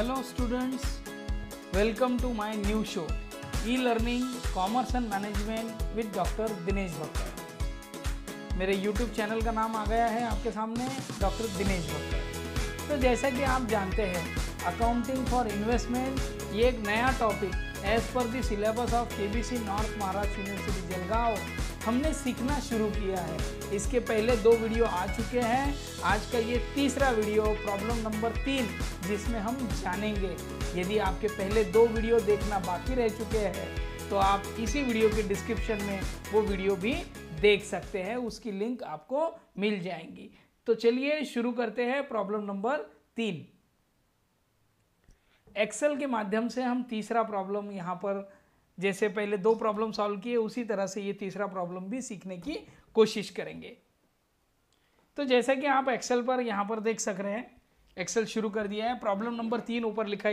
Hello students, welcome to my new show e-learning commerce and management with Dr. Dinesh Bhakkar मेरे YouTube channel का नाम आ गया है आपके सामने डॉक्टर दिनेश भक्कर तो जैसा कि आप जानते हैं अकाउंटिंग फॉर इन्वेस्टमेंट ये एक नया topic as per the syllabus of K B C North Maharashtra University Jalgaon हमने सीखना शुरू किया है। इसके पहले दो वीडियो आ चुके हैं। आज का ये तीसरा वीडियो, प्रॉब्लम नंबर तीन, जिसमें हम जानेंगे। यदि आपके पहले दो वीडियो देखना बाकी रह चुके हैं तो आप इसी वीडियो के डिस्क्रिप्शन में वो वीडियो भी देख सकते हैं। उसकी लिंक आपको मिल जाएँगी। तो चलिए शुरू करते हैं प्रॉब्लम नंबर तीन। एक्सेल के माध्यम से हम तीसरा प्रॉब्लम यहाँ पर जैसे पहले दो प्रॉब्लम सॉल्व किए, उसी तरह से ये तीसरा प्रॉब्लम भी सीखने की कोशिश करेंगे। तो जैसा कि आप एक्सेल पर यहाँ पर देख सक रहे हैं एक्सेल शुरू कर दिया है। प्रॉब्लम नंबर तीन ऊपर लिखा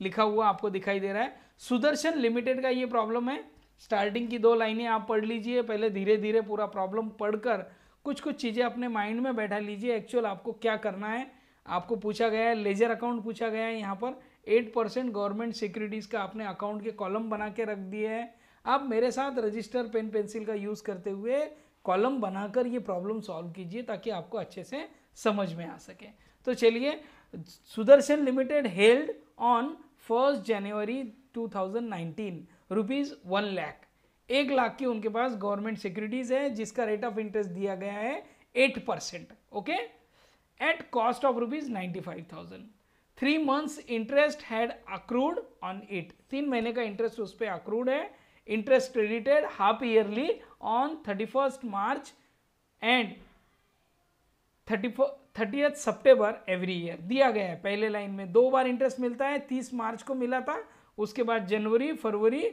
लिखा हुआ आपको दिखाई दे रहा है। सुदर्शन लिमिटेड का ये प्रॉब्लम है। स्टार्टिंग की दो लाइनें आप पढ़ लीजिए। पहले धीरे धीरे पूरा प्रॉब्लम पढ़कर कुछ कुछ चीज़ें अपने माइंड में बैठा लीजिए। एक्चुअल आपको क्या करना है? आपको पूछा गया है। लेजर अकाउंट पूछा गया है यहाँ पर। एट परसेंट गवर्नमेंट सिक्योरिटीज़ का अपने अकाउंट के कॉलम बना के रख दिए हैं। आप मेरे साथ रजिस्टर पेन, पेंसिल का यूज़ करते हुए कॉलम बनाकर ये प्रॉब्लम सॉल्व कीजिए ताकि आपको अच्छे से समझ में आ सके। तो चलिए, Sudarshan Limited held on first January 2019 rupees one lakh. एक लाख की उनके पास गवर्नमेंट सिक्योरिटीज़ है, जिसका रेट ऑफ़ इंटरेस्ट दिया गया है eight percent, okay? At cost of rupees ninety five thousand three months interest had accrued on it तीन महीने का इंटरेस्ट उस पर अक्रूड है। Interest credited half yearly on thirty first March and thirty thirty September every year दिया गया है। पहले लाइन में दो बार इंटरेस्ट मिलता है। तीस मार्च को मिला था। उसके बाद जनवरी फरवरी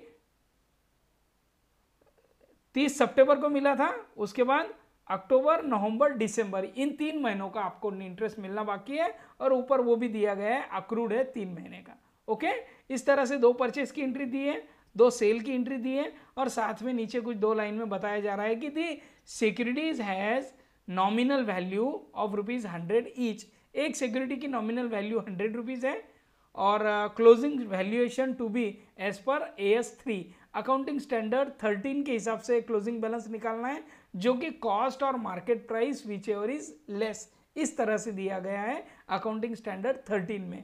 तीस सितंबर को मिला था। उसके बाद अक्टूबर, नवंबर, दिसंबर, इन तीन महीनों का आपको इंटरेस्ट मिलना बाकी है और ऊपर वो भी दिया गया है अक्रूड है तीन महीने का। ओके इस तरह से दो परचेज की एंट्री दी है, दो सेल की एंट्री दी है और साथ में नीचे कुछ दो लाइन में बताया जा रहा है कि the securities has nominal value of rupees hundred each एक सिक्योरिटी की नॉमिनल वैल्यू हंड्रेड रुपीज़ है और closing valuation to be as per A S three accounting standard thirteen के हिसाब से क्लोजिंग बैलेंस निकालना है। जो कि कॉस्ट और market price whichever is less इस तरह से दिया गया है अकाउंटिंग स्टैंडर्ड थर्टीन में।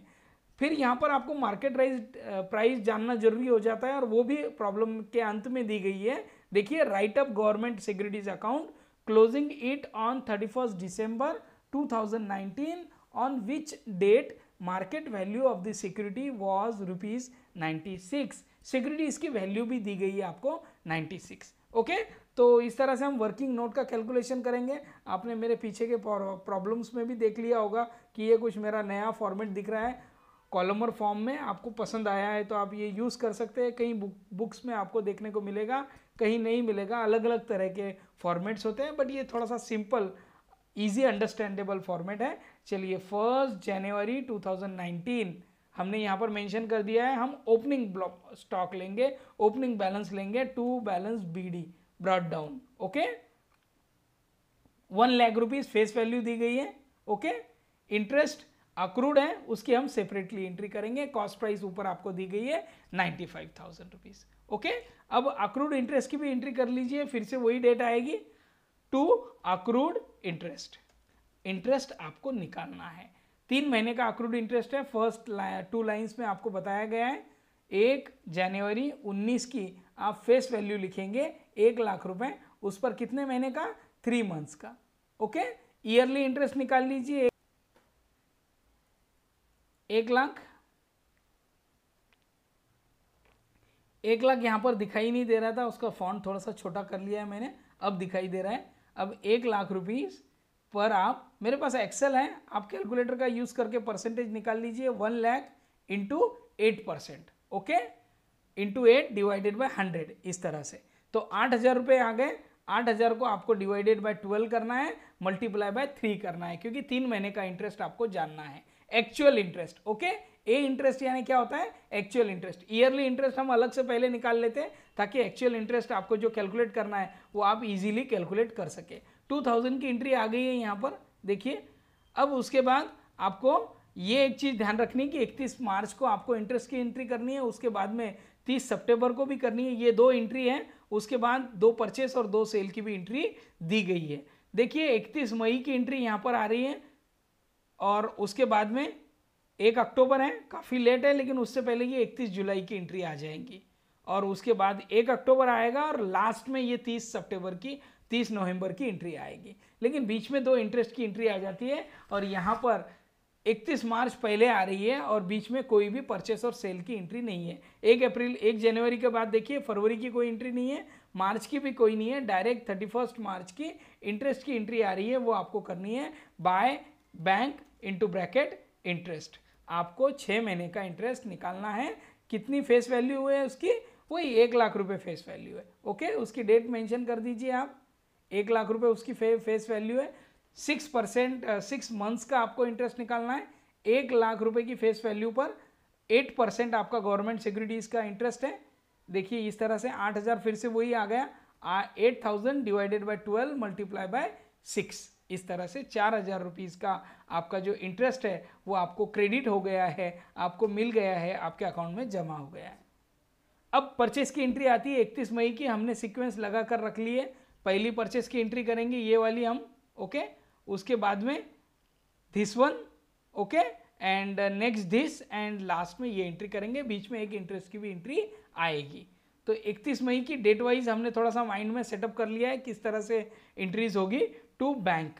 फिर यहाँ पर आपको मार्केट प्राइस प्राइस जानना ज़रूरी हो जाता है और वो भी प्रॉब्लम के अंत में दी गई है। देखिए write up government securities account closing it on thirty first December two thousand nineteen on which date market value of the security was rupees ninety six security इसकी वैल्यू भी दी गई है आपको नाइन्टी सिक्स ओके तो इस तरह से हम वर्किंग नोट का कैलकुलेशन करेंगे। आपने मेरे पीछे के प्रॉब्लम्स में भी देख लिया होगा कि ये कुछ मेरा नया फॉर्मेट दिख रहा है। कॉलमर फॉर्म में आपको पसंद आया है तो आप ये यूज़ कर सकते हैं। कहीं बुक बुक्स में आपको देखने को मिलेगा, कहीं नहीं मिलेगा। अलग अलग तरह के फॉर्मेट्स होते हैं बट ये थोड़ा सा सिंपल ईजी अंडरस्टैंडेबल फॉर्मेट है। चलिए फ़र्स्ट जनवरी 2019 हमने यहाँ पर मेंशन कर दिया है। हम ओपनिंग ब्लॉक स्टॉक लेंगे ओपनिंग बैलेंस लेंगे to balance B D brought down okay one lakh rupees face value दी गई है ओके इंटरेस्ट अक्रूड है, उसकी हम सेपरेटली एंट्री करेंगे कॉस्ट प्राइस ऊपर आपको दी गई है ninety five thousand rupees okay अब अक्रूड इंटरेस्ट की भी एंट्री कर लीजिए, फिर से वही डेट आएगी टू अक्रूड इंटरेस्ट इंटरेस्ट आपको निकालना है। तीन महीने का अक्रूड इंटरेस्ट है फ़र्स्ट टू लाइंस में आपको बताया गया है। एक जनवरी 19 की आप फेस वैल्यू लिखेंगे एक लाख रुपए, उस पर कितने महीने का? थ्री मंथ्स का। ओके ईयरली इंटरेस्ट निकाल लीजिए। एक लाख। एक लाख यहाँ पर दिखाई नहीं दे रहा था, उसका फॉन्ट थोड़ा सा छोटा कर लिया है मैंने, अब दिखाई दे रहा है। अब एक लाख रुपीज़ पर आप, मेरे पास एक्सेल है, आप कैलकुलेटर का यूज़ करके परसेंटेज निकाल लीजिए one lakh into eight percent okay into eight divided by hundred इस तरह से। तो आठ हज़ार रुपये आ गए। आठ हज़ार को आपको डिवाइडेड बाय ट्वेल्व करना है मल्टीप्लाई बाय थ्री करना है, क्योंकि तीन महीने का इंटरेस्ट आपको जानना है। Actual interest okay a interest यानी क्या होता है? एक्चुअल इंटरेस्ट ईयरली इंटरेस्ट हम अलग से पहले निकाल लेते हैं, ताकि एक्चुअल इंटरेस्ट आपको जो कैलकुलेट करना है, वो आप इजीली कैलकुलेट कर सके। 2000 की एंट्री आ गई है यहाँ पर, देखिए। अब उसके बाद आपको ये एक चीज़ ध्यान रखनी कि 31 मार्च को आपको इंटरेस्ट की एंट्री करनी है, उसके बाद में 30 सितंबर को भी करनी है। ये दो एंट्री है उसके बाद दो परचेस और दो सेल की भी एंट्री दी गई है। देखिए 31 मई की एंट्री यहाँ पर आ रही है और उसके बाद में एक अक्टूबर है, काफ़ी लेट है, लेकिन उससे पहले ये 31 जुलाई की एंट्री आ जाएँगी। और उसके बाद एक अक्टूबर आएगा और लास्ट में ये 30 सितंबर की 30 नवंबर की एंट्री आएगी। लेकिन बीच में दो इंटरेस्ट की एंट्री आ जाती है और यहाँ पर 31 मार्च पहले आ रही है और बीच में कोई भी परचेस और सेल की एंट्री नहीं है। एक अप्रैल एक जनवरी के बाद देखिए फरवरी की कोई एंट्री नहीं है मार्च की भी कोई नहीं है डायरेक्ट थर्टी फ़र्स्ट मार्च की इंटरेस्ट की एंट्री आ रही है वो आपको करनी है। By bank into bracket interest आपको छः महीने का इंटरेस्ट निकालना है। कितनी फेस वैल्यू है उसकी? वही एक लाख रुपए फेस वैल्यू है। ओके उसकी डेट मेंशन कर दीजिए आप। एक लाख रुपए उसकी फे, फेस वैल्यू है। सिक्स परसेंट सिक्स मंथ्स का आपको इंटरेस्ट निकालना है। एक लाख रुपए की फेस वैल्यू पर एट परसेंट आपका गवर्नमेंट सिक्योरिटीज़ का इंटरेस्ट है। देखिए, इस तरह से आठ हज़ार फिर से वही आ गया। Eight thousand divided by twelve multiply by six इस तरह से चार हज़ार रुपीज़ का आपका जो इंटरेस्ट है, वो आपको क्रेडिट हो गया है, आपको मिल गया है, आपके अकाउंट में जमा हो गया है। अब परचेस की एंट्री आती है इकतीस मई की। हमने सीक्वेंस लगा कर रख ली है। पहली परचेस की एंट्री करेंगे, ये वाली हम ओके उसके बाद में this one okay and next this and last में ये एंट्री करेंगे, बीच में एक इंटरेस्ट की भी एंट्री आएगी। तो 31 मई की डेट वाइज हमने थोड़ा सा माइंड में सेटअप कर लिया है किस तरह से एंट्रीज होगी। टू बैंक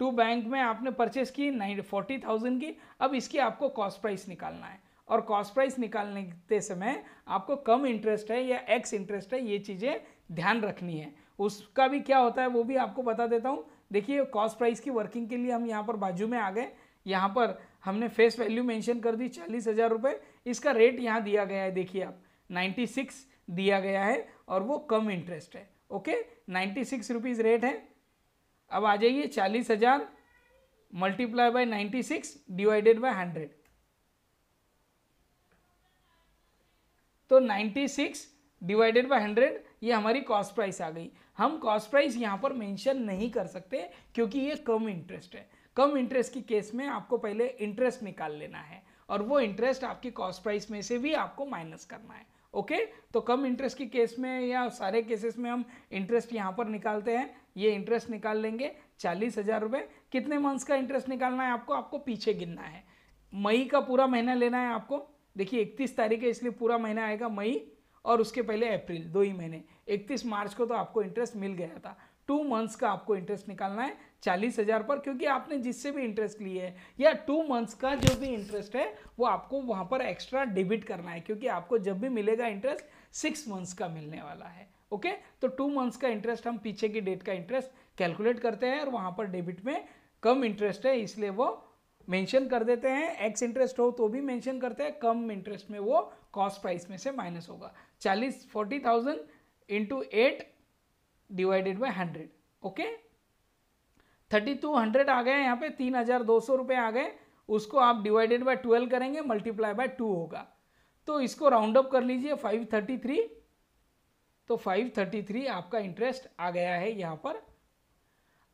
टू बैंक में आपने परचेस की नाइन फोर्टी थाउज़ेंड की। अब इसकी आपको कॉस्ट प्राइस निकालना है। और कॉस्ट प्राइस निकालने समय आपको कम इंटरेस्ट है या एक्स इंटरेस्ट है, ये चीज़ें ध्यान रखनी है। उसका भी क्या होता है वो भी आपको बता देता हूँ। देखिए कॉस्ट प्राइस की वर्किंग के लिए हम यहाँ पर बाजू में आ गए। यहाँ पर हमने फेस वैल्यू मेंशन कर दी, चालीस हज़ार रुपये इसका रेट यहाँ दिया गया है, देखिए आप नाइन्टी सिक्स दिया गया है और वो कम इंटरेस्ट है okay ninety six rupees rate है। अब आ जाइए, चालीस हज़ार multiply by ninety six divided by hundred तो ninety six divided by hundred ये हमारी कॉस्ट प्राइस आ गई। हम कॉस्ट प्राइस यहाँ पर मेंशन नहीं कर सकते, क्योंकि ये कम इंटरेस्ट है। कम इंटरेस्ट की केस में आपको पहले इंटरेस्ट निकाल लेना है, और वो इंटरेस्ट आपकी कॉस्ट प्राइस में से भी आपको माइनस करना है। ओके तो कम इंटरेस्ट की केस में या सारे केसेस में हम इंटरेस्ट यहाँ पर निकालते हैं। ये इंटरेस्ट निकाल लेंगे, चालीस हज़ार रुपये कितने मंथ्स का इंटरेस्ट निकालना है आपको? आपको पीछे गिनना है। मई का पूरा महीना लेना है आपको। देखिए, इकतीस तारीख है, इसलिए पूरा महीना आएगा मई, और उसके पहले अप्रैल, दो ही महीने। इकतीस मार्च को तो आपको इंटरेस्ट मिल गया था। टू मंथ्स का आपको इंटरेस्ट निकालना है, चालीस हज़ार पर, क्योंकि आपने जिससे भी इंटरेस्ट लिए है, या टू मंथ्स का जो भी इंटरेस्ट है, वो आपको वहाँ पर एक्स्ट्रा डेबिट करना है, क्योंकि आपको जब भी मिलेगा इंटरेस्ट सिक्स मंथ्स का मिलने वाला है। ओके तो टू मंथ्स का इंटरेस्ट हम पीछे की डेट का इंटरेस्ट कैलकुलेट करते हैं, और वहाँ पर डेबिट में कम इंटरेस्ट है, इसलिए वो मेंशन कर देते हैं। एक्स इंटरेस्ट हो तो भी मेंशन करते हैं, कम इंटरेस्ट में वो कॉस्ट प्राइस में से माइनस होगा। चालीस forty thousand into eight divided by hundred okay thirty two hundred आ गए यहाँ पे, तीन हज़ार दो सौ रुपये आ गए, उसको आप डिवाइडेड बाय ट्वेल्व करेंगे मल्टीप्लाई बाय टू होगा। तो इसको राउंड अप कर लीजिए फाइव थर्टी थ्री तो फाइव थर्टी थ्री आपका इंटरेस्ट आ गया है यहाँ पर।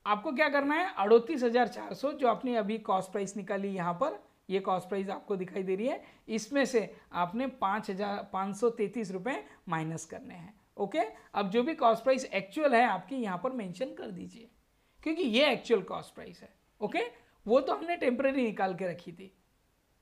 आपको क्या करना है, अड़तीस हज़ार चार सौ जो आपने अभी कॉस्ट प्राइस निकाली यहाँ पर, ये कॉस्ट प्राइस आपको दिखाई दे रही है, इसमें से आपने पाँच हज़ार पाँच सौ तैतीस रुपये माइनस करने हैं। ओके अब जो भी कॉस्ट प्राइस एक्चुअल है, आपकी यहाँ पर मेंशन कर दीजिए। क्योंकि ये एक्चुअल कॉस्ट प्राइस है। ओके वो तो हमने टेम्पररी निकाल के रखी थी।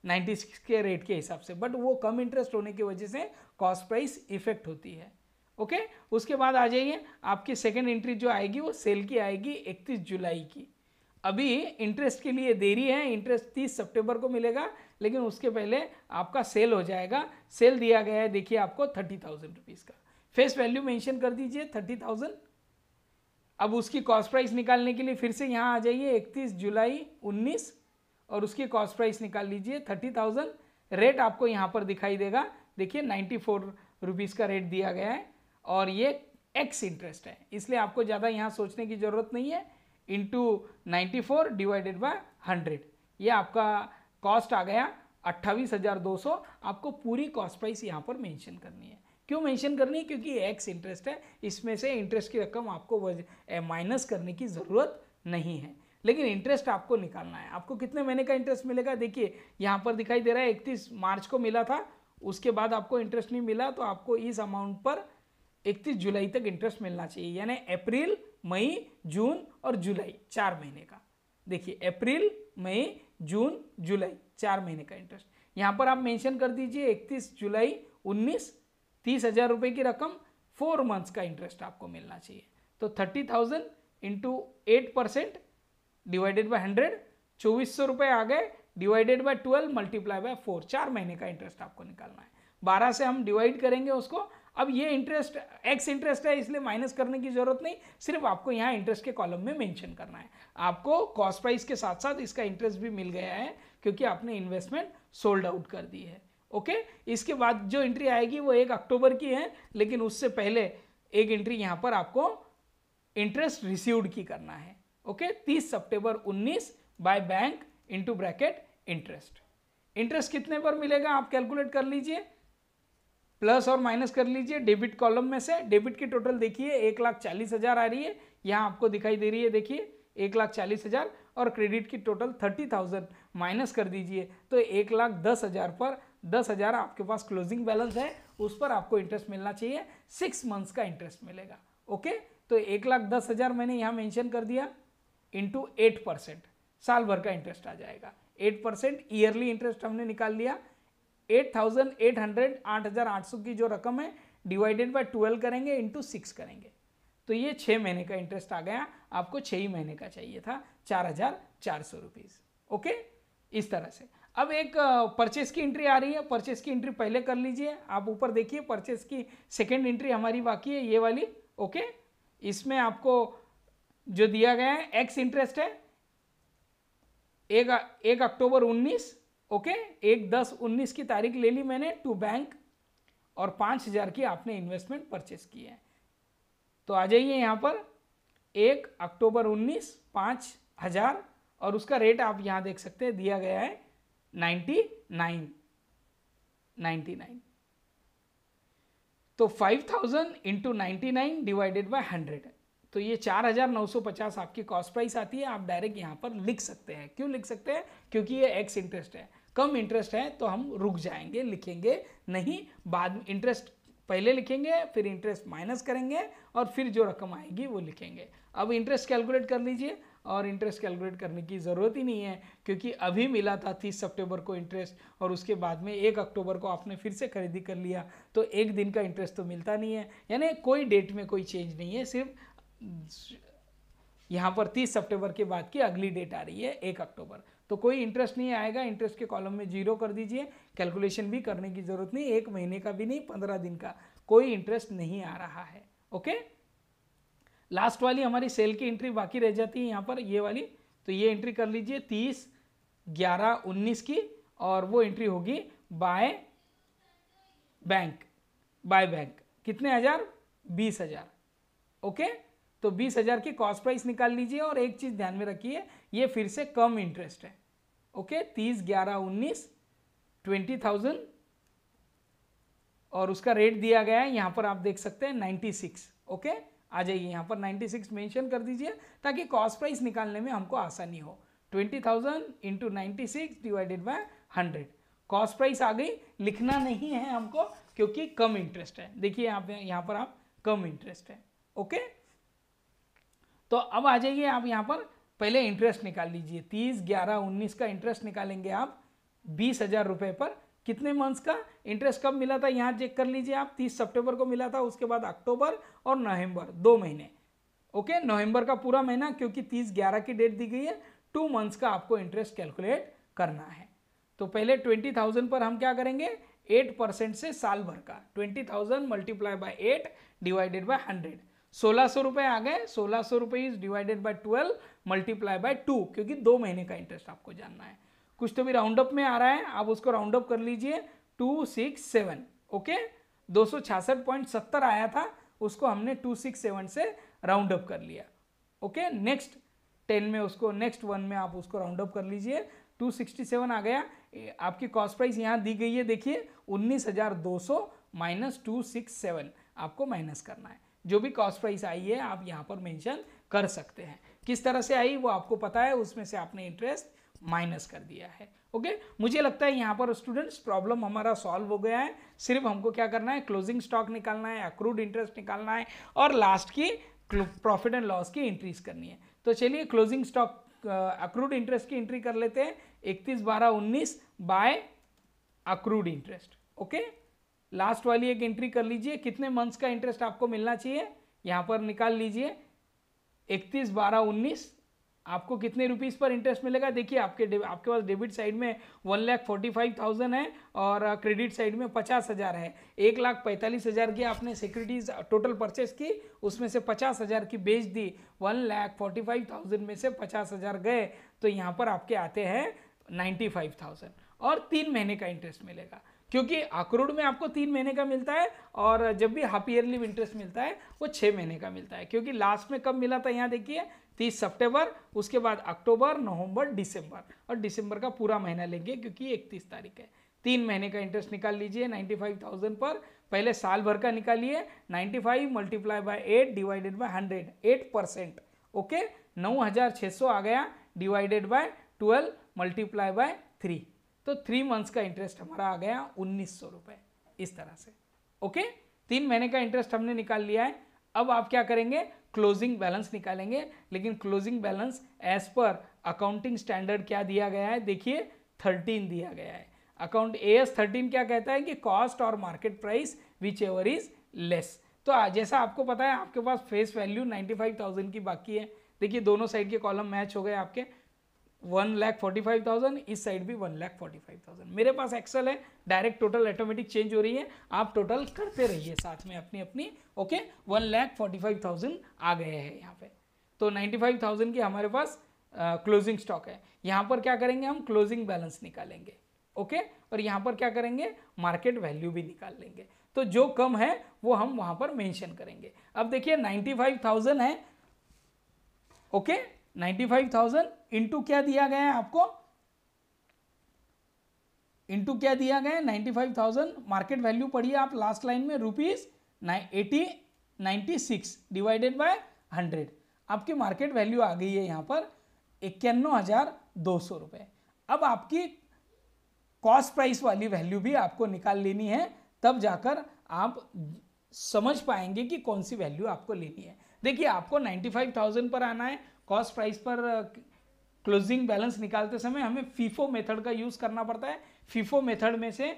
96 के रेट के हिसाब से। बट वो कम इंटरेस्ट होने की वजह से कॉस्ट प्राइस इफ़ेक्ट होती है। ओके उसके बाद आ जाइए। आपकी सेकेंड एंट्री जो आएगी, वो सेल की आएगी इकतीस जुलाई की। अभी इंटरेस्ट के लिए देरी है। इंटरेस्ट तीस सितंबर को मिलेगा। लेकिन उसके पहले आपका सेल हो जाएगा। सेल दिया गया है। देखिए आपको थर्टी थाउज़ेंड रुपीज़ का। फेस वैल्यू मेंशन कर दीजिए थर्टी थाउज़ेंड। अब उसकी कॉस्ट प्राइस निकालने के लिए फिर से यहाँ आ जाइए इकतीस जुलाई उन्नीस और उसकी कॉस्ट प्राइस निकाल लीजिए थर्टी थाउज़ेंड। रेट आपको यहाँ पर दिखाई देगा। देखिए नाइन्टी फोर रुपीज़ का रेट दिया गया है और ये एक्स इंटरेस्ट है। इसलिए आपको ज़्यादा यहाँ सोचने की ज़रूरत नहीं है। Into ninety four divided by hundred ये आपका कॉस्ट आ गया अट्ठावीस हज़ार दो सौ। आपको पूरी कॉस्ट प्राइस यहाँ पर मेंशन करनी है। क्यों मेंशन करनी? है क्योंकि एक्स इंटरेस्ट है, इसमें से इंटरेस्ट की रकम आपको माइनस करने की ज़रूरत नहीं है। लेकिन इंटरेस्ट आपको निकालना है। आपको कितने महीने का इंटरेस्ट मिलेगा? देखिए, यहाँ पर दिखाई दे रहा है, इकतीस मार्च को मिला था, उसके बाद आपको इंटरेस्ट नहीं मिला तो आपको इस अमाउंट पर इकतीस जुलाई तक इंटरेस्ट मिलना चाहिए। यानी अप्रैल, मई, जून और जुलाई, चार महीने का। देखिए, अप्रैल, मई, जून, जुलाई, चार महीने का इंटरेस्ट यहाँ पर आप मेंशन कर दीजिए, इकतीस जुलाई, उन्नीस तीस हज़ार रुपये की रकम फोर मंथ्स का इंटरेस्ट आपको मिलना चाहिए। तो thirty thousand into eight percent divided by hundred चौबीस सौ रुपये आ गए divided by twelve multiply by four चार महीने का इंटरेस्ट आपको निकालना है। बारह से हम डिवाइड करेंगे उसको। अब ये इंटरेस्ट एक्स इंटरेस्ट है, इसलिए माइनस करने की ज़रूरत नहीं, सिर्फ़ आपको यहाँ इंटरेस्ट के कॉलम में मेंशन करना है। आपको कॉस्ट प्राइस के साथ साथ इसका इंटरेस्ट भी मिल गया है, क्योंकि आपने इन्वेस्टमेंट सोल्ड आउट कर दी है। ओके? इसके बाद जो एंट्री आएगी वो एक अक्टूबर की है, लेकिन उससे पहले एक एंट्री यहाँ पर आपको इंटरेस्ट रिसीव्ड की करना है, ओके? तीस सितंबर 19 by bank into bracket interest interest कितने पर मिलेगा? आप कैलकुलेट कर लीजिए। प्लस और माइनस कर लीजिए। डेबिट कॉलम में से डेबिट की टोटल देखिए, एक लाख चालीस हज़ार आ रही है। यहाँ आपको दिखाई दे रही है, देखिए, एक लाख चालीस हज़ार और क्रेडिट की टोटल थर्टी थाउज़ेंड माइनस कर दीजिए। तो एक लाख दस हज़ार पर दस हज़ार आपके पास क्लोजिंग बैलेंस है, उस पर आपको इंटरेस्ट मिलना चाहिए। सिक्स मंथ्स का इंटरेस्ट मिलेगा ओके तो एक लाख दस हज़ार मैंने यहाँ मेंशन कर दिया इंटू एट परसेंट साल भर का इंटरेस्ट आ जाएगा। एट परसेंट ईयरली इंटरेस्ट हमने निकाल लिया। एट थाउज़ेंड एट हंड्रेड आठ हज़ार आठ सौ की जो रकम है डिवाइडेड बाय ट्वेल्व करेंगे इंटू सिक्स करेंगे। तो ये छः महीने का इंटरेस्ट आ गया। आपको छः ही महीने का चाहिए था, चार हज़ार चार सौ रुपीज़ ओके इस तरह से। अब एक परचेस की एंट्री आ रही है परचेस की एंट्री पहले कर लीजिए। आप ऊपर देखिए परचेस की सेकेंड एंट्री हमारी बाकी है, ये वाली, ओके? इसमें आपको जो दिया गया है एक्स इंटरेस्ट है, एक एक अक्टूबर उन्नीस, ओके? एक दस उन्नीस की तारीख ले ली मैंने टू बैंक और पाँच हज़ार की आपने इन्वेस्टमेंट परचेस की है। तो आ जाइए यहाँ पर, एक अक्टूबर उन्नीस, पाँच हज़ार, और उसका रेट आप यहाँ देख सकते हैं, दिया गया है नाइन्टी नाइन। Ninety nine. तो five thousand into ninety nine divided by hundred तो ये चार हज़ार नौ सौ पचास आपकी कॉस्ट प्राइस आती है, आप डायरेक्ट यहाँ पर लिख सकते हैं। क्यों लिख सकते हैं? क्योंकि ये एक्स इंटरेस्ट है। कम इंटरेस्ट है तो हम रुक जाएँगे, लिखेंगे नहीं, बाद में इंटरेस्ट पहले लिखेंगे, फिर इंटरेस्ट माइनस करेंगे और फिर जो रकम आएगी वो लिखेंगे। अब इंटरेस्ट कैलकुलेट कर लीजिए। और इंटरेस्ट कैलकुलेट करने की ज़रूरत ही नहीं है, क्योंकि अभी मिला था तीस सितंबर को इंटरेस्ट और उसके बाद में एक अक्टूबर को आपने फिर से खरीदी कर लिया तो एक दिन का इंटरेस्ट तो मिलता नहीं है। यानी कोई डेट में कोई चेंज नहीं है, सिर्फ़ यहाँ पर तीस सितंबर के बाद की अगली डेट आ रही है, एक अक्टूबर। तो कोई इंटरेस्ट नहीं आएगा इंटरेस्ट के कॉलम में ज़ीरो कर दीजिए। कैलकुलेशन भी करने की ज़रूरत नहीं, एक महीने का भी नहीं, पंद्रह दिन का। कोई इंटरेस्ट नहीं आ रहा है ओके लास्ट वाली हमारी सेल की एंट्री बाकी रह जाती है यहाँ पर, ये वाली। तो ये एंट्री कर लीजिए, तीस, ग्यारह, उन्नीस की, और वो एंट्री होगी बाय बैंक बाय बैंक। कितने हज़ार? बीस हज़ार। ओके? तो बीस हज़ार की कॉस्ट प्राइस निकाल लीजिए और एक चीज़ ध्यान में रखिए, ये फिर से कम इंटरेस्ट है। ओके? तीस, ग्यारह, उन्नीस, ट्वेंटी थाउज़ेंड, और उसका रेट दिया गया है, यहाँ पर आप देख सकते हैं नाइन्टी सिक्स ओके? आ जाइए यहाँ पर नाइन्टी सिक्स मैंशन कर दीजिए ताकि कॉस्ट प्राइस निकालने में हमको आसानी हो। Twenty thousand into ninety divided by hundred cost price आ गई, लिखना नहीं है हमको क्योंकि कम इंटरेस्ट है। देखिए यहाँ पे यहाँ पर आप कम इंटरेस्ट है ओके तो अब आ जाइए आप यहाँ पर, पहले इंटरेस्ट निकाल लीजिए। तीस, ग्यारह, उन्नीस का इंटरेस्ट निकालेंगे आप, बीस हज़ार रुपये पर। कितने मंथ्स का इंटरेस्ट कब मिला था यहाँ चेक कर लीजिए आप, तीस सितंबर को मिला था, उसके बाद अक्टूबर और नवंबर, दो महीने। ओके नवंबर का पूरा महीना क्योंकि तीस ग्यारह की डेट दी गई है टू मंथ्स का आपको इंटरेस्ट कैलकुलेट करना है। तो पहले ट्वेंटी थाउज़ेंड पर हम क्या करेंगे? एट परसेंट से साल भर का। Twenty thousand multiply by eight divided by hundred सोलह सौ रुपये आ गए, सोलह सौ रुपये is divided by twelve multiply by two क्योंकि दो महीने का इंटरेस्ट आपको जानना है। कुछ तो भी राउंड अप में आ रहा है, आप उसको राउंड अप कर लीजिए। टू सिक्स सेवन ओके दो सौ छियासठ पॉइंट सत्तर आया था, उसको हमने टू सिक्स सेवन से राउंड अप कर लिया ओके नेक्स्ट टेन में उसको नेक्स्ट वन में आप उसको राउंड अप कर लीजिए। टू सिक्सटी सेवन आ गया। आपकी कॉस्ट प्राइस यहाँ दी गई है, देखिए, उन्नीस हज़ार दो सौ माइनस टू सिक्स सेवन आपको माइनस करना है। जो भी कॉस्ट प्राइस आई है, आप यहाँ पर मेंशन कर सकते हैं। किस तरह से आई, वो आपको पता है, उसमें से आपने इंटरेस्ट माइनस कर दिया है। ओके? मुझे लगता है यहाँ पर स्टूडेंट्स प्रॉब्लम हमारा सॉल्व हो गया है। सिर्फ़ हमको क्या करना है? क्लोजिंग स्टॉक निकालना है अक्रूड इंटरेस्ट निकालना है और लास्ट की प्रॉफिट एंड लॉस की एंट्रीज करनी है। तो चलिए क्लोजिंग स्टॉक अक्रूड इंटरेस्ट की एंट्री कर लेते हैं। इकतीस, बारह, उन्नीस by accrued interest okay? Last वाली एक एंट्री कर लीजिए। कितने मंथ्स का इंटरेस्ट आपको मिलना चाहिए? यहाँ पर निकाल लीजिए। इकतीस, बारह, उन्नीस आपको कितने रुपीज़ पर इंटरेस्ट मिलेगा? देखिए, आपके आपके पास डेबिट साइड में one lakh forty five thousand है और क्रेडिट साइड में पचास हज़ार है। एक लाख पैंतालीस हज़ार की आपने सिक्योरिटीज़ टोटल परचेस की, उसमें से पचास हज़ार की बेच दी। One lakh forty five thousand में से पचास हज़ार गए तो यहाँ पर आपके आते हैं नाइन्टी फाइव थाउज़ेंड और तीन महीने का इंटरेस्ट मिलेगा। क्योंकि अक्रूड में आपको तीन महीने का मिलता है और जब भी हाफ़ ईयरली इंटरेस्ट मिलता है, वो छः महीने का मिलता है। क्योंकि लास्ट में कब मिला था यहाँ देखिए, तीस सितंबर, उसके बाद अक्टूबर, नवंबर, दिसंबर। और दिसंबर का पूरा महीना लेंगे क्योंकि इकतीस तारीख है। तीन महीने का इंटरेस्ट निकाल लीजिए नाइन्टी फाइव थाउज़ेंड पर। पहले साल भर का निकालिए ninety five multiply by eight divided by hundred eight percent okay नौ हज़ार छः सौ आ गया divided by twelve multiply by three तो थ्री मंथ्स का इंटरेस्ट हमारा आ गया उन्नीस सौ रुपये इस तरह से। ओके तीन महीने का इंटरेस्ट हमने निकाल लिया है। अब आप क्या करेंगे? क्लोजिंग बैलेंस निकालेंगे। लेकिन closing balance as per accounting standard क्या दिया गया है? देखिए थर्टीन दिया गया है। अकाउंट ए एस थर्टीन क्या कहता है कि कॉस्ट और market price whichever is less तो जैसा आपको पता है, आपके पास face value ninety five thousand की बाकी है। देखिए, दोनों साइड के कॉलम मैच हो गए आपके। One lakh forty five thousand इस साइड भी one lakh forty five thousand मेरे पास एक्सेल है डायरेक्ट टोटल ऑटोमेटिक चेंज हो रही है, आप टोटल करते रहिए साथ में अपनी अपनी okay one lakh forty five thousand आ गए हैं यहाँ पे। तो नाइन्टी फाइव थाउज़ेंड की हमारे पास क्लोजिंग स्टॉक है। यहाँ पर क्या करेंगे हम? क्लोजिंग बैलेंस निकालेंगे ओके और यहाँ पर क्या करेंगे? मार्केट वैल्यू भी निकाल लेंगे। तो जो कम है, वो हम वहाँ पर मेंशन करेंगे। अब देखिए नाइन्टी फाइव थाउज़ेंड है okay ninety five thousand into क्या दिया गया है आपको? इंटू क्या दिया गया है? Ninety five thousand. Market value पढ़िए आप लास्ट लाइन में rupees eighty ninety six divided by hundred. आपकी मार्केट वैल्यू आ गई है यहाँ पर इक्यानवे हज़ार दो सौ रुपये अब आपकी कॉस्ट प्राइस वाली वैल्यू भी आपको निकाल लेनी है तब जाकर आप समझ पाएँगे कि कौन सी वैल्यू आपको लेनी है। देखिए आपको 95,000 पर आना है कॉस्ट प्राइस पर क्लोजिंग बैलेंस निकालते समय हमें फीफो मेथड का यूज़ करना पड़ता है। फीफो मेथड में से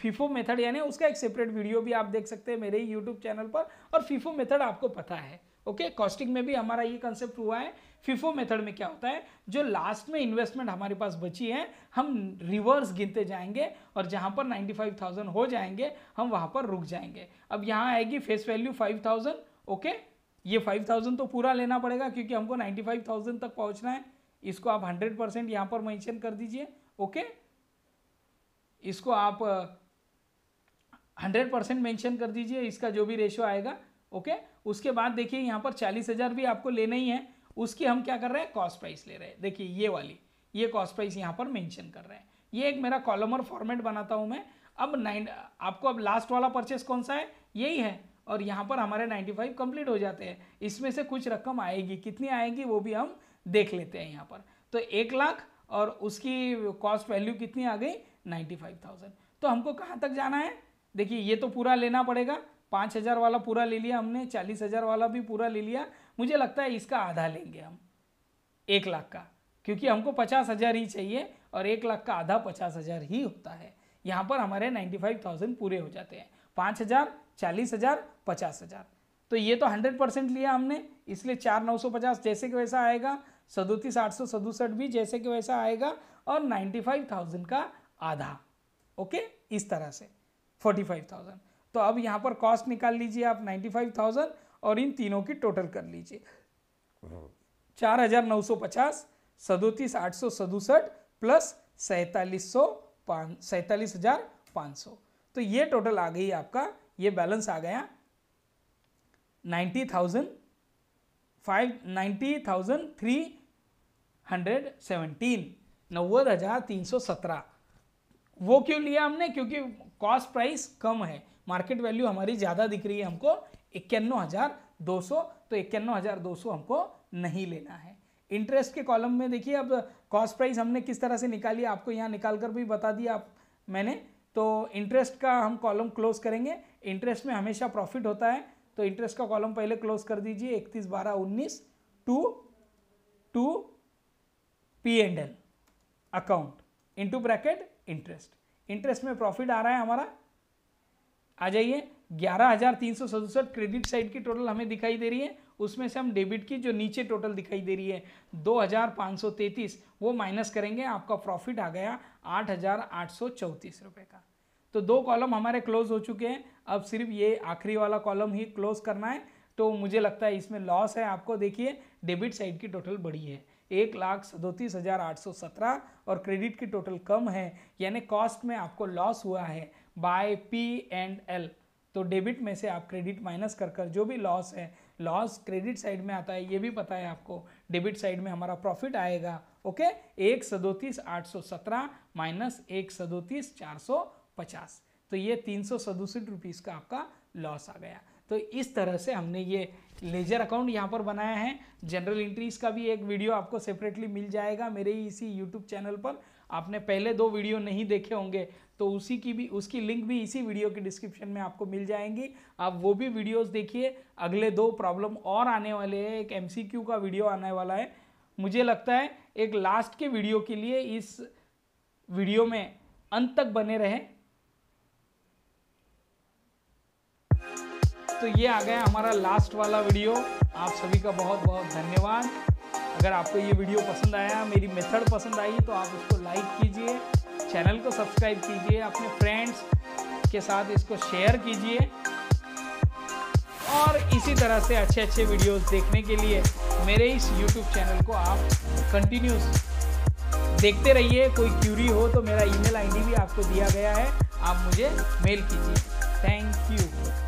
फीफो मेथड यानी उसका एक सेपरेट वीडियो भी आप देख सकते हैं मेरे ही यूट्यूब चैनल पर और फीफो मेथड आपको पता है। Okay okay? कॉस्टिंग में भी हमारा ये कंसेप्ट हुआ है। फीफो मेथड में क्या होता है? जो लास्ट में इन्वेस्टमेंट हमारे पास बची है हम रिवर्स गिनते जाएँगे और जहाँ पर 95,000 हो जाएँगे हम वहाँ पर रुक जाएँगे। अब यहाँ आएगी फेस वैल्यू 5,000 ओके ये 5,000 तो पूरा लेना पड़ेगा क्योंकि हमको 95,000 तक पहुँचना है। इसको आप 100 परसेंट यहाँ पर मेंशन कर दीजिए ओके? इसको आप हंड्रेड परसेंट मैंशन कर दीजिए इसका जो भी रेशो आएगा ओके? उसके बाद देखिए यहाँ पर चालीस हज़ार भी आपको लेना ही है। उसकी हम क्या कर रहे हैं? कॉस्ट प्राइस ले रहे हैं। देखिए ये वाली ये कॉस्ट प्राइस यहाँ पर मेंशन कर रहे हैं। ये एक मेरा कॉलमर फॉर्मेट बनाता हूँ मैं। अब नाइन आपको अब लास्ट वाला परचेस कौन सा है? यही है। और यहाँ पर हमारे 95 कंप्लीट हो जाते हैं। इसमें से कुछ रकम आएगी। कितनी आएगी वो भी हम देख लेते हैं यहाँ पर। तो एक लाख और उसकी कॉस्ट वैल्यू कितनी आ गई? 95,000 तो हमको कहाँ तक जाना है? देखिए ये तो पूरा लेना पड़ेगा। पाँच हज़ार वाला पूरा ले लिया हमने चालीस हज़ार वाला भी पूरा ले लिया। मुझे लगता है इसका आधा लेंगे हम। एक लाख का। क्योंकि हमको पचास हज़ार ही चाहिए और एक लाख का आधा पचास हज़ार ही होता है। यहाँ पर हमारे नाइन्टी फाइव थाउज़ेंड पूरे हो जाते हैं। पाँच हज़ार चालीस हज़ार, पचास हज़ार। तो ये तो हंड्रेड परसेंट लिया हमने, इसलिए चार नौ सौ पचास जैसे कि वैसा आएगा, सदोतीस आठ सौ, सदुसठ भी जैसे कि वैसा आएगा, और नाइन्टी फाइव थाउज़ेंड का आधा। ओके? इस तरह से, फोर्टी फाइव थाउज़ेंड। तो अब यहाँ पर कॉस्ट निकाल लीजिए आप नाइन्टी फाइव थाउज़ेंड, और इन तीनों की टोटल कर लीजिए। चार हज़ार नौ सौ पचास, सदोतीस आठ सौ, सदुसठ, प्लस सैतालीस सौ पाँच, सैतालीस हज़ार पाँच सौ। तो ये टोटल आ गई आपका ये बैलेंस आ गया ninety thousand five ninety thousand three hundred seventeen. नव्वद हज़ार तीन सौ सत्रह। वो क्यों लिया हमने? क्योंकि कॉस्ट प्राइस कम है। मार्केट वैल्यू हमारी ज़्यादा दिख रही है हमको इक्यानवे हज़ार दो सौ तो इक्यानवे हज़ार दो सौ हमको नहीं लेना है। इंटरेस्ट के कॉलम में देखिए, अब कॉस्ट प्राइस हमने किस तरह से निकाली आपको यहाँ निकाल कर भी बता दिया आप मैंने। तो इंटरेस्ट का हम कॉलम क्लोज करेंगे। इंटरेस्ट में हमेशा प्रॉफिट होता है तो इंटरेस्ट का कॉलम पहले क्लोज कर दीजिए। इकतीस बारह उन्नीस two two P and L account into bracket interest interest में प्रॉफिट आ रहा है हमारा। आ जाइए। ग्यारह हज़ार तीन सौ सड़सठ क्रेडिट साइड की टोटल हमें दिखाई दे रही है। उसमें से हम डेबिट की जो नीचे टोटल दिखाई दे रही है, दो हज़ार पाँच सौ तैतीस, वो माइनस करेंगे, आपका प्रॉफिट आ गया आठ रुपये का। तो दो कॉलम हमारे क्लोज हो चुके हैं, अब सिर्फ़ ये आखिरी वाला कॉलम ही क्लोज करना है तो मुझे लगता है इसमें लॉस है आपको, देखिए डेबिट साइड की टोटल बड़ी है, एक लाख सदोतीस हज़ार आठ सौ सत्रह, और क्रेडिट की टोटल कम है, यानी कॉस्ट में आपको लॉस हुआ है बाय पी एंड एल तो डेबिट में से आप क्रेडिट माइनस कर कर जो भी लॉस है लॉस क्रेडिट साइड में आता है, ये भी पता है आपको। डेबिट साइड में हमारा प्रॉफिट आएगा ओके एक सदोतीस आठ सौ सत्रह माइनस एक सदोतीस चार सौ पचास। तो ये तीन सौ सदोसठ रुपीज़ का आपका लॉस आ गया। तो इस तरह से हमने ये लेजर अकाउंट यहाँ पर बनाया है। जनरल इंट्रीज का भी एक वीडियो आपको सेपरेटली मिल जाएगा मेरे ही इसी यूट्यूब चैनल पर। आपने पहले दो वीडियो नहीं देखे होंगे तो उसी की भी, उसकी लिंक भी इसी वीडियो के डिस्क्रिप्शन में आपको मिल जाएँगी। आप वो भी वीडियोस देखिए। अगले दो प्रॉब्लम और आने वाले हैं। एक एमसीक्यू का वीडियो आने वाला है। मुझे लगता है एक लास्ट के वीडियो के लिए इस वीडियो में अंत तक बने रहें। तो ये आ गया हमारा लास्ट वाला वीडियो आप सभी का बहुत बहुत धन्यवाद। अगर आपको ये वीडियो पसंद आया, मेरी मेथड पसंद आई तो आप उसको लाइक कीजिए। चैनल को सब्सक्राइब कीजिए, अपने फ्रेंड्स के साथ इसको शेयर कीजिए। और इसी तरह से अच्छे अच्छे वीडियोस देखने के लिए मेरे इस यूट्यूब चैनल को आप कंटिन्यूस देखते रहिए। कोई क्यूरी हो तो मेरा ईमेल आईडी भी आपको दिया गया है। आप मुझे मेल कीजिए। Thank you